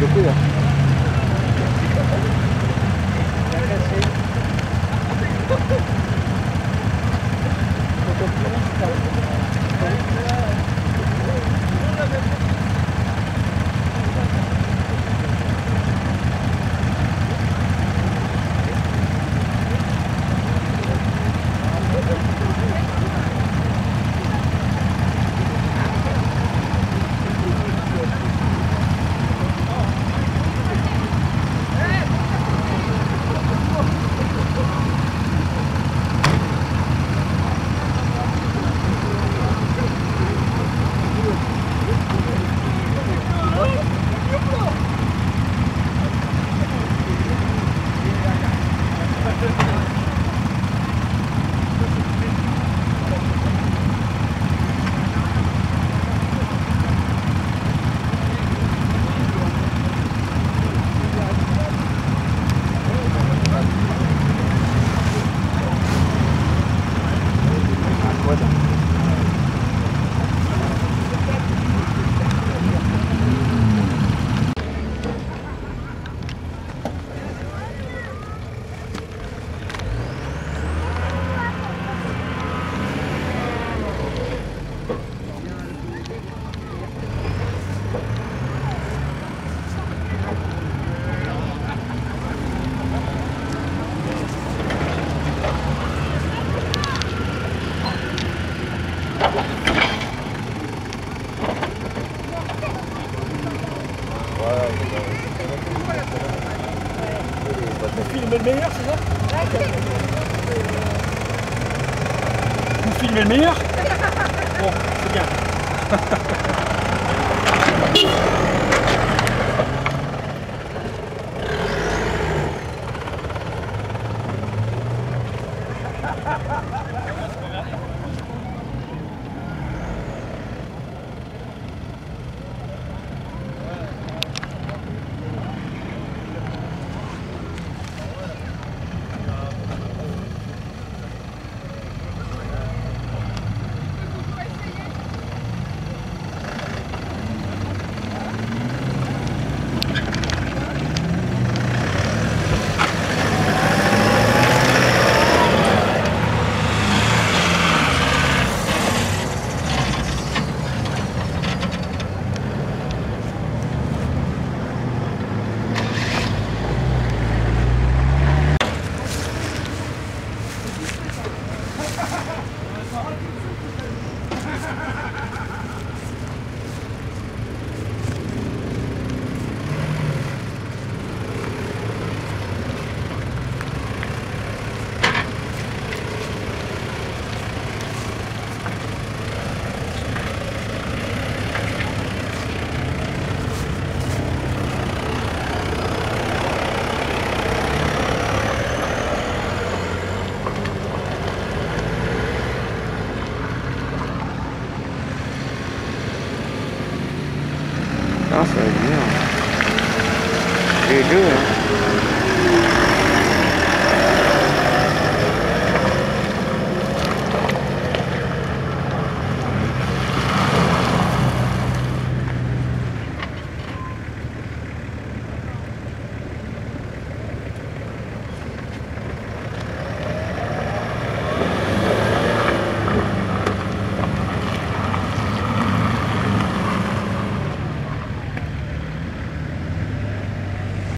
do cu. Vous filmez le meilleur, c'est ça Vous filmez le meilleur Bon, c'est bien. right now. What are you?